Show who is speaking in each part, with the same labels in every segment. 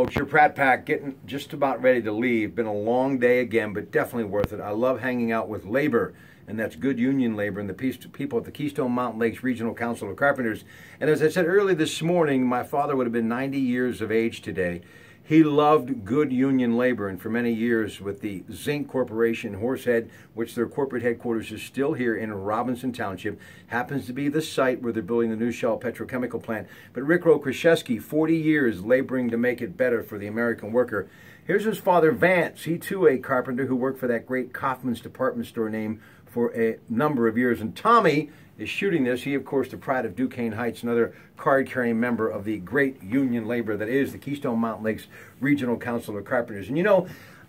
Speaker 1: Folks, your Pratte Pack getting just about ready to leave. Been a long day again, but definitely worth it. I love hanging out with labor, and that's good union labor and the people at the Keystone Mountain Lakes Regional Council of Carpenters. And as I said early this morning, my father would have been 90 years of age today. He loved good union labor, and for many years with the Zinc Corporation, Horsehead, which their corporate headquarters is still here in Robinson Township, happens to be the site where they're building the new Shell petrochemical plant. But Rick Krzyzewski, 40 years laboring to make it better for the American worker. Here's his father, Vance. He too a carpenter who worked for that great Kaufmann's department store name for a number of years. And Tommy is shooting this. He, of course, the pride of Duquesne Heights, another card-carrying member of the great union labor that is the Keystone Mountain Lakes Regional Council of Carpenters. And you know,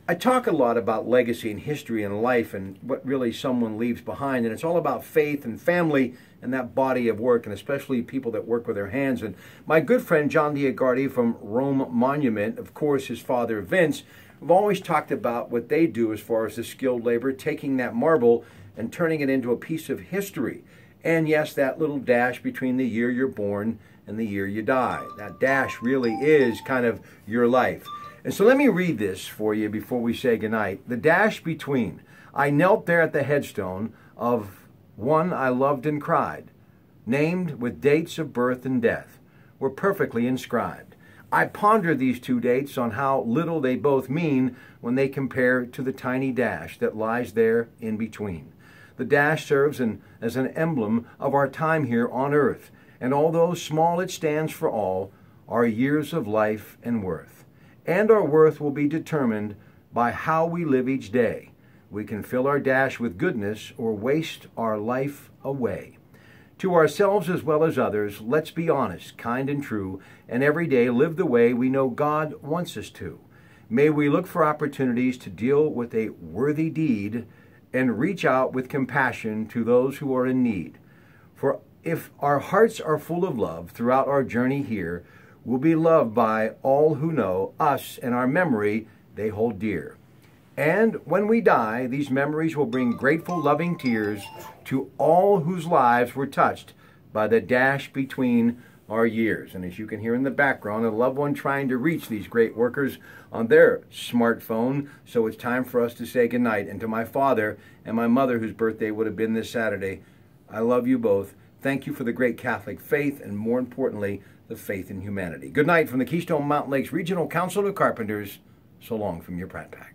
Speaker 1: I talk a lot about legacy and history and life and what really someone leaves behind. And it's all about faith and family and that body of work, and especially people that work with their hands. And my good friend John Diagardi from Rome Monument, of course, his father Vince, have always talked about what they do as far as the skilled labor, taking that marble and turning it into a piece of history. And yes, that little dash between the year you're born and the year you die. That dash really is kind of your life. And so let me read this for you before we say goodnight. The dash between. I knelt there at the headstone of one I loved and cried, named with dates of birth and death, were perfectly inscribed. I ponder these two dates on how little they both mean when they compare to the tiny dash that lies there in between. The dash serves an, as an emblem of our time here on earth, and although small it stands for all, our years of life and worth. And our worth will be determined by how we live each day. We can fill our dash with goodness or waste our life away. To ourselves as well as others, let's be honest, kind, and true, and every day live the way we know God wants us to. May we look for opportunities to deal with a worthy deed and reach out with compassion to those who are in need. For if our hearts are full of love throughout our journey here, we'll be loved by all who know us and our memory they hold dear. And when we die, these memories will bring grateful, loving tears to all whose lives were touched by the dash between our years. And as you can hear in the background, a loved one trying to reach these great workers on their smartphone. So it's time for us to say goodnight. And to my father and my mother, whose birthday would have been this Saturday, I love you both. Thank you for the great Catholic faith and more importantly, the faith in humanity. Good night from the Keystone Mountain Lakes Regional Council of Carpenters. So long from your Pratte Pack.